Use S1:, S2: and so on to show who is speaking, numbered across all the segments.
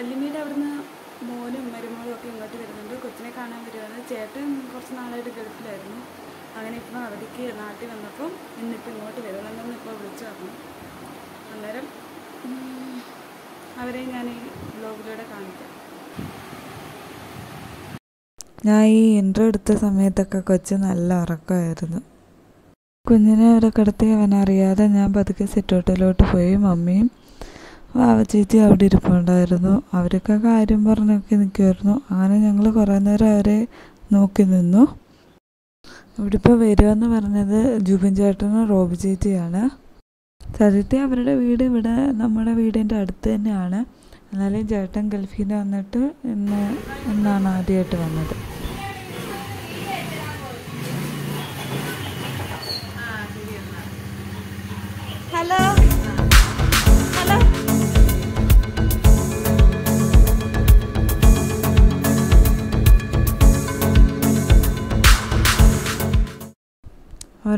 S1: അവിടുന്ന് മോനും മരുമോളും ഒക്കെ ഇങ്ങോട്ട് വരുന്നുണ്ട്. കൊച്ചിനെ കാണാൻ വരുവാണ്. ചേട്ടൻ കുറച്ച് നാളായിട്ട് ഗൾഫിലായിരുന്നു. അങ്ങനെ ഇപ്പം അവധിക്ക് നാട്ടിൽ വന്നപ്പോൾ ഇന്നിപ്പോൾ ഇങ്ങോട്ട് വരുന്നുണ്ടെന്ന് ഇപ്പോൾ വിളിച്ചു പറഞ്ഞു. അന്നേരം അവരെ ഞാൻ ഈ ബ്ലോഗിലൂടെ കാണിക്കാം.
S2: ഞാൻ ഈ ഇൻട്രോ എടുത്ത സമയത്തൊക്കെ കൊച്ചു നല്ല ഉറക്കമായിരുന്നു. കുഞ്ഞിനെ അവരെ കിടത്തി അവനറിയാതെ ഞാൻ പതുക്കെ സിറ്റോട്ടിലോട്ട് പോയി. മമ്മിയും വാവ ചേച്ചി അവിടെ ഇരിപ്പുണ്ടായിരുന്നു. അവരൊക്കെ കാര്യം പറഞ്ഞൊക്കെ നിൽക്കുമായിരുന്നു അങ്ങനെ ഞങ്ങൾ കുറേ നേരം അവരെ നോക്കി നിന്നു. ഇവിടെ ഇപ്പോൾ വരുമെന്ന് പറഞ്ഞത് ജൂബിൻ ചേട്ടനും റോബി ചേച്ചിയാണ്. സജിത്തി അവരുടെ വീട് ഇവിടെ നമ്മുടെ വീടിന്റെ അടുത്ത് തന്നെയാണ്. എന്നാലും ചേട്ടൻ ഗൾഫിൽ നിന്ന് വന്നിട്ട് ഇന്ന് ഇന്നാണ് ആദ്യമായിട്ട് വന്നത്.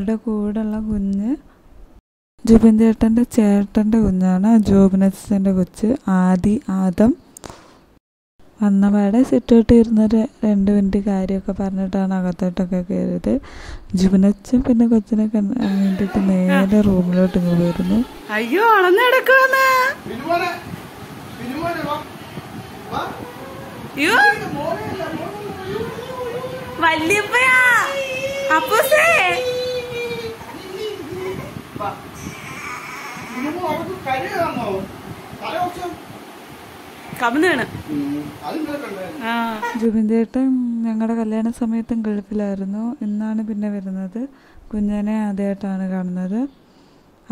S2: അവരുടെ കൂടെയുള്ള കുഞ്ഞ് ജുബിൻ ചേട്ടന്റെ ചേട്ടന്റെ കുഞ്ഞാണ്. ജോബിനസിന്റെ കൊച്ച് ആദി ആദം. വന്നപാടെ സിറ്റോട്ട് ഇരുന്നൊരു രണ്ട് മിനിറ്റ് കാര്യമൊക്കെ പറഞ്ഞിട്ടാണ് അകത്തോട്ടൊക്കെ കയറിയത്. ജുബിനച്ചും പിന്നെ കൊച്ചിനെ കണ്ടിട്ട് വേണ്ടിയിട്ട് നേരെ റൂമിലോട്ട് ഇങ്ങ് പോയിരുന്നു.
S1: അയ്യോ അയ്യോ. വല്യപ്പയാ. അപ്പൂസേ.
S2: ചേട്ടൻ ഞങ്ങളുടെ കല്യാണ സമയത്തും ഗൾഫിലായിരുന്നു. ഇന്നാണ് പിന്നെ വരുന്നത്. കുഞ്ഞനെ ആദ്യമായിട്ടാണ് കാണുന്നത്.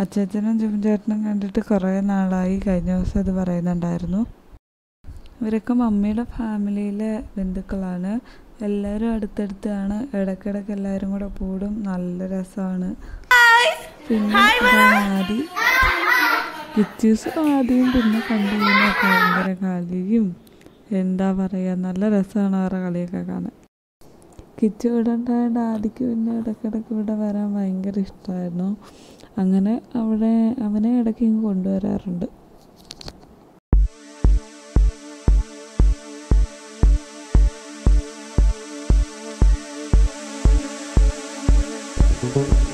S2: അച്ഛച്ചനും ജുബിൻ ചേട്ടനും കണ്ടിട്ട് കുറേ നാളായി. കഴിഞ്ഞ ദിവസം അത് പറയുന്നുണ്ടായിരുന്നു. ഇവരൊക്കെ മമ്മിയുടെ ഫാമിലിയിലെ ബന്ധുക്കളാണ്. എല്ലാവരും അടുത്തടുത്താണ്. ഇടയ്ക്കിടയ്ക്ക് എല്ലാവരും കൂടെ കൂടും. നല്ല രസമാണ്. പിന്നെ ആദി. കിച്ചൂസ് ആദ്യം പിന്നെ കണ്ടു കഴിഞ്ഞാൽ ഭയങ്കര കളിയും എന്താ പറയുക നല്ല രസമാണ് അവരുടെ കളിയൊക്കെ കാണാൻ. കിച്ചു ഇവിടെ ഉണ്ടായത് ആദിക്ക് പിന്നെ ഇടയ്ക്കിടയ്ക്ക് ഇവിടെ വരാൻ ഭയങ്കര ഇഷ്ടമായിരുന്നു അങ്ങനെ അവിടെ അവനെ ഇടയ്ക്ക് ഇങ്ങ് കൊണ്ടുവരാറുണ്ട്. പിന്നെ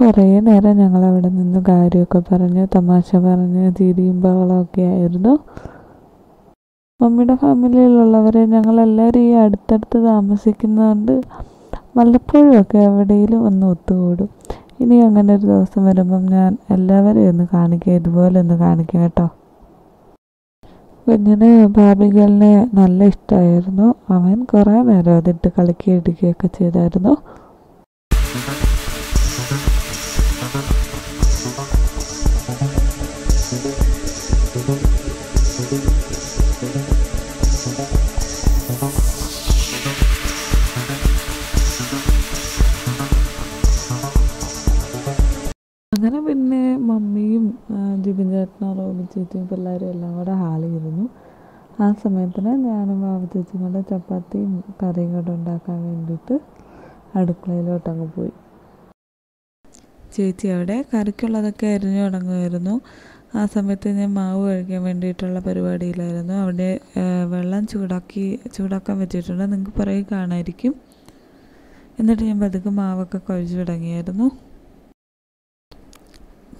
S2: കുറേ നേരം ഞങ്ങൾ അവിടെ നിന്ന് കാര്യമൊക്കെ പറഞ്ഞു തമാശ പറഞ്ഞ് തിരിയും ബഹളമൊക്കെ ആയിരുന്നു. മമ്മിയുടെ ഫാമിലിയിലുള്ളവരെ ഞങ്ങളെല്ലാവരും ഈ അടുത്തടുത്ത് താമസിക്കുന്നതുകൊണ്ട് വല്ലപ്പോഴുമൊക്കെ എവിടെയെങ്കിലും ഒന്ന് ഒത്തുകൂടും. ഇനി അങ്ങനെ ഒരു ദിവസം വരുമ്പം ഞാൻ എല്ലാവരെയും ഒന്ന് കാണിക്കാം ഇതുപോലെ ഒന്ന് കാണിക്കാം കേട്ടോ. കുഞ്ഞിന് ബാബികളിനെ നല്ല ഇഷ്ടമായിരുന്നു അവൻ കുറേ നേരം അതിട്ട് കളിക്കുകയും ചെയ്തായിരുന്നു. ചേച്ചിയും പിള്ളേരും എല്ലാം കൂടെ ഹാളിൽ ഇരുന്നു ആ സമയത്തിന് ഞാനും ബാബു ചേച്ചിയും കൂടെ ചപ്പാത്തിയും കറിയും കൂടെ ഉണ്ടാക്കാൻ വേണ്ടിയിട്ട് അടുക്കളയിലോട്ട് അങ്ങ് പോയി. ചേച്ചി അവിടെ കറിക്കുള്ളതൊക്കെ അരിഞ്ഞു തുടങ്ങുമായിരുന്നു. ആ സമയത്ത് ഞാൻ മാവ് കഴിക്കാൻ വേണ്ടിയിട്ടുള്ള പരിപാടിയിലായിരുന്നു. അവിടെ വെള്ളം ചൂടാക്കി ചൂടാക്കാൻ വെച്ചിട്ടുണ്ട്. നിങ്ങൾക്ക് പുറകെ കാണാമായിരിക്കും എന്നിട്ട് ഞാൻ പതുക്കെ മാവൊക്കെ കുഴച്ച് തുടങ്ങിയായിരുന്നു.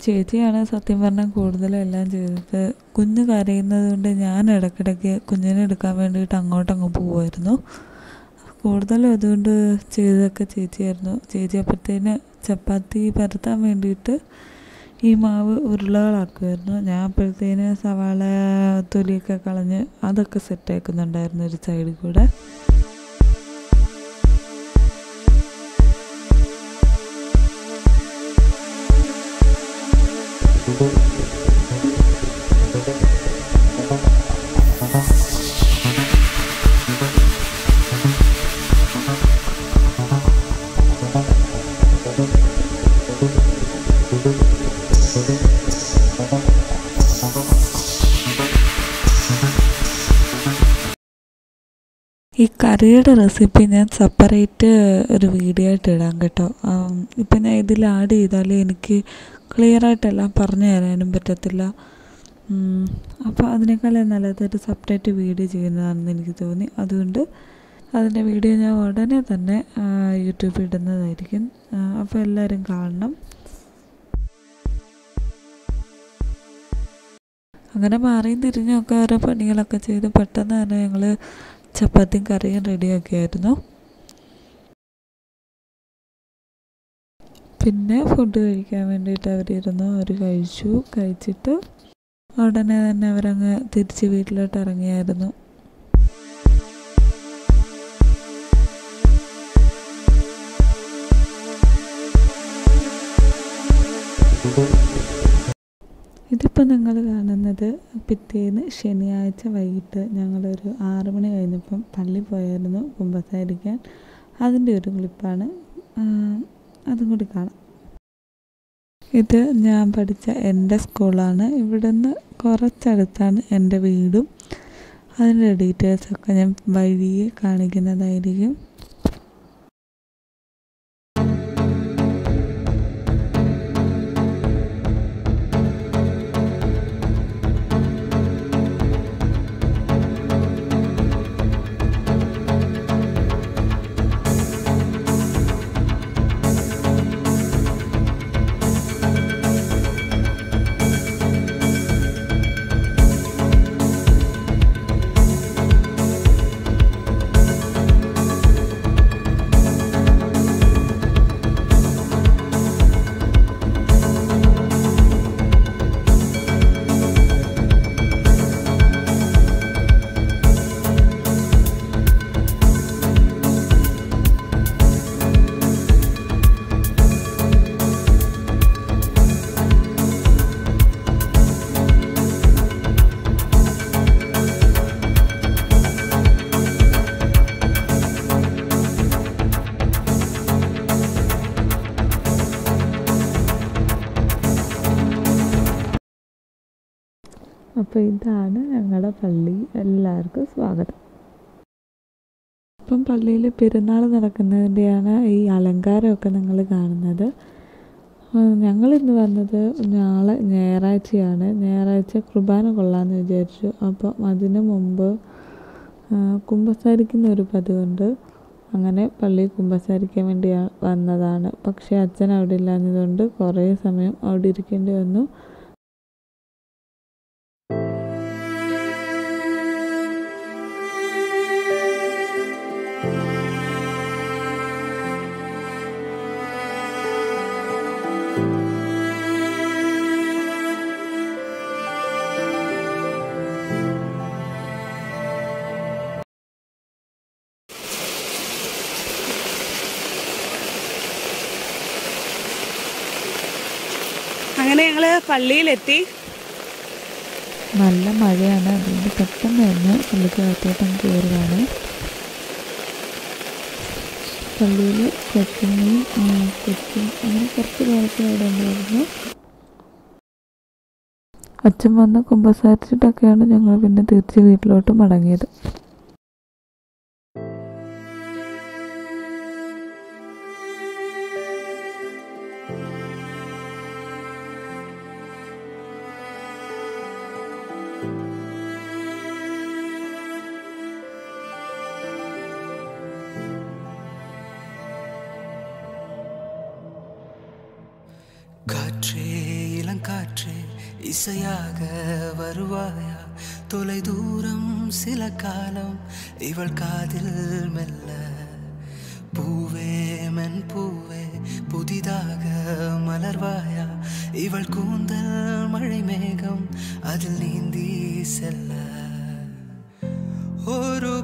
S2: ചേച്ചിയാണ് സത്യം പറഞ്ഞാൽ കൂടുതലും എല്ലാം ചെയ്തത്. കുഞ്ഞ് കരയുന്നത് കൊണ്ട് ഞാൻ ഇടയ്ക്കിടയ്ക്ക് കുഞ്ഞിനെ എടുക്കാൻ വേണ്ടിയിട്ട് അങ്ങോട്ടങ്ങ് പോകുമായിരുന്നു കൂടുതലും അതുകൊണ്ട് ചെയ്തതൊക്കെ ചേച്ചിയായിരുന്നു. ചേച്ചി അപ്പോഴത്തേന് ചപ്പാത്തി പരത്താൻ വേണ്ടിയിട്ട് ഈ മാവ് ഉരുളകളാക്കുമായിരുന്നു ഞാൻ അപ്പോഴത്തേന് സവാള തൊലിയൊക്കെ കളഞ്ഞ് അതൊക്കെ സെറ്റാക്കുന്നുണ്ടായിരുന്നു ഒരു സൈഡിൽ കൂടെ. Thank you. ഈ കറിയുടെ റെസിപ്പി ഞാൻ സെപ്പറേറ്റ് ഒരു വീഡിയോ ആയിട്ട് ഇടാം കേട്ടോ. ഇപ്പം ഞാൻ ഇതിൽ ആഡ് ചെയ്താൽ എനിക്ക് ക്ലിയർ ആയിട്ടെല്ലാം പറഞ്ഞു തരാനും പറ്റത്തില്ല. അപ്പോൾ അതിനേക്കാളും നല്ലത് ഒരു സെപ്പറേറ്റ് വീഡിയോ ചെയ്യുന്നതാണെന്ന് എനിക്ക് തോന്നി. അതുകൊണ്ട് അതിന്റെ വീഡിയോ ഞാൻ ഉടനെ തന്നെ യൂട്യൂബിൽ ഇടുന്നതായിരിക്കും. അപ്പോൾ എല്ലാവരും കാണണം. അങ്ങനെ മാറിയും തിരിഞ്ഞൊക്കെ ഓരോ പണികളൊക്കെ ചെയ്ത് പെട്ടെന്ന് തന്നെ ഞങ്ങൾ ചപ്പാത്തിയും കറിയും റെഡിയാക്കിയായിരുന്നു. പിന്നെ ഫുഡ് കഴിക്കാൻ വേണ്ടിയിട്ട് അവരിരുന്നു അവർ കഴിച്ചു. കഴിച്ചിട്ട് ഉടനെ തന്നെ അവരങ്ങ് തിരിച്ച് വീട്ടിലോട്ട് ഇറങ്ങിയായിരുന്നു. ഇതിപ്പോൾ നിങ്ങൾ കാണുന്നത് പിറ്റേന്ന് ശനിയാഴ്ച വൈകിട്ട് ഞങ്ങളൊരു ആറ് മണി കഴിഞ്ഞപ്പം പള്ളി പോയായിരുന്നു കുമ്പസാരിക്കാൻ. അതിന്റെ ഒരു ക്ലിപ്പാണ്. അതും കൂടി കാണാം. ഇത് ഞാൻ പഠിച്ച എന്റെ സ്കൂളാണ്. ഇവിടുന്ന് കുറച്ചടുത്താണ് എന്റെ വീടും. അതിന്റെ ഡീറ്റെയിൽസൊക്കെ ഞാൻ വഴിയെ കാണിക്കുന്നതായിരിക്കും. അപ്പോൾ ഇതാണ് ഞങ്ങളുടെ പള്ളി. എല്ലാവർക്കും സ്വാഗതം. ഇപ്പം പള്ളിയിൽ പെരുന്നാൾ നടക്കുന്നതിന്റെയാണ് ഈ അലങ്കാരമൊക്കെ നിങ്ങൾ കാണുന്നത്. ഞങ്ങൾ ഇന്ന് വന്നത് നാളെ ഞായറാഴ്ചയാണ്. ഞായറാഴ്ച കുർബാന കൊള്ളാമെന്ന് വിചാരിച്ചു. അപ്പം അതിന് മുമ്പ് കുമ്പസാരിക്കുന്ന ഒരു പതിവുണ്ട്. അങ്ങനെ പള്ളി കുമ്പസാരിക്കാൻ വേണ്ടി വന്നതാണ്. പക്ഷേ അച്ഛൻ അവിടെ ഇല്ലാഞ്ഞതുകൊണ്ട് കുറേ സമയം അവിടെ ഇരിക്കേണ്ടി വന്നു.
S1: അങ്ങനെ ഞങ്ങൾ പള്ളിയിലെത്തി.
S2: നല്ല മഴയാണ്. അതുകൊണ്ട് പെട്ടെന്ന് തന്നെ പള്ളിക്കകത്തോട്ടം കയറുകയാണ് പള്ളിയിൽ കൊച്ചിനെയും കൊച്ചും അങ്ങനെ കുറച്ച് കാലത്ത് അവിടെ ഉണ്ടായിരുന്നു. അച്ഛൻ വന്ന് കുമ്പസാരിച്ചിട്ടൊക്കെയാണ് ഞങ്ങൾ പിന്നെ തിരിച്ച് വീട്ടിലോട്ട് മടങ്ങിയത്.
S3: காற்றே இளங்காற்றே இசையாக வருவாயா? தொலை தூரம் சில காலம் இவள் காதில் மெல்ல. பூவே மென் பூவே புதிதாக மலர்வாயா? இவள் கூந்தல் மழை மேகம் அதில் நீந்தி செல்ல. ஒரு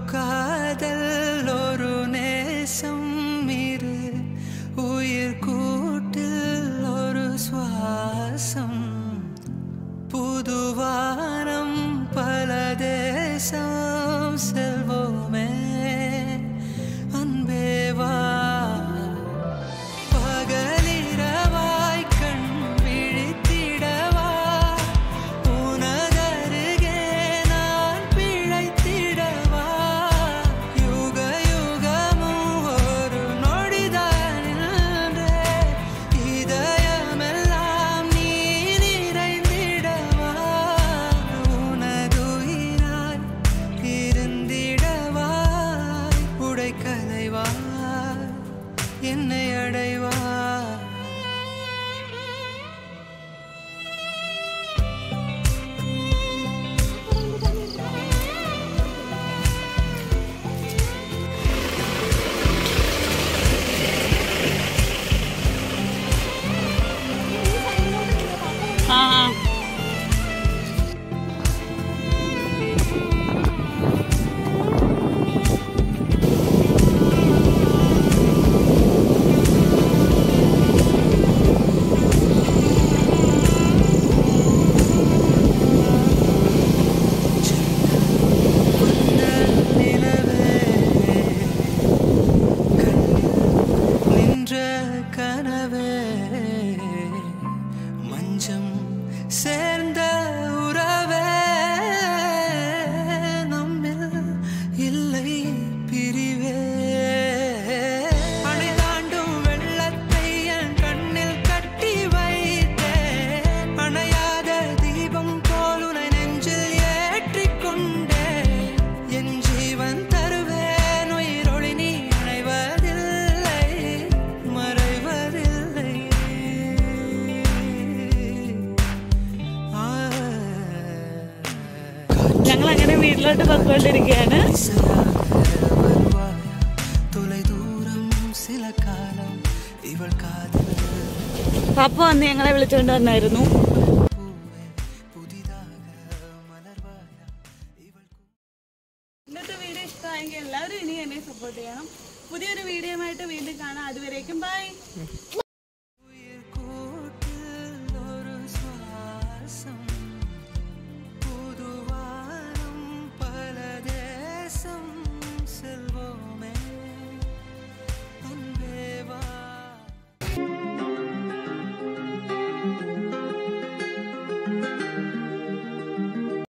S3: വീട്ടിലോട്ട് പൊക്കോണ്ടിരിക്കുകയാണ് പപ്പ വന്ന് ഞങ്ങളെ വിളിച്ചുകൊണ്ട് വന്നായിരുന്നു. ഇന്നത്തെ വീഡിയോ ഇഷ്ടമായെങ്കിൽ എല്ലാവരും ഇനി എന്നെ സപ്പോർട്ട് ചെയ്യണം. പുതിയൊരു വീഡിയോയുമായിട്ട് വീണ്ടും കാണാം. അതുവരേക്കും ബൈ